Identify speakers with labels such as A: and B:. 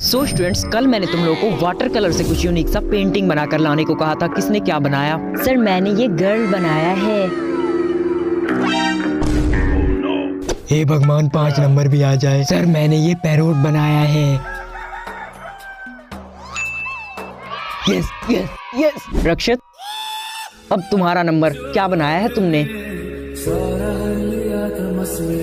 A: सो so students कल मैंने तुम लोगों को वाटर कलर से कुछ यूनिक सा पेंटिंग बनाकर लाने को कहा था। किसने क्या बनाया?
B: सर मैंने ये गर्ल बनाया है।
C: हे भगवान पाँच नंबर भी आ जाए। सर मैंने ये पैरोट बनाया है।
A: यस यस यस रक्षित अब तुम्हारा नंबर क्या बनाया है तुमने?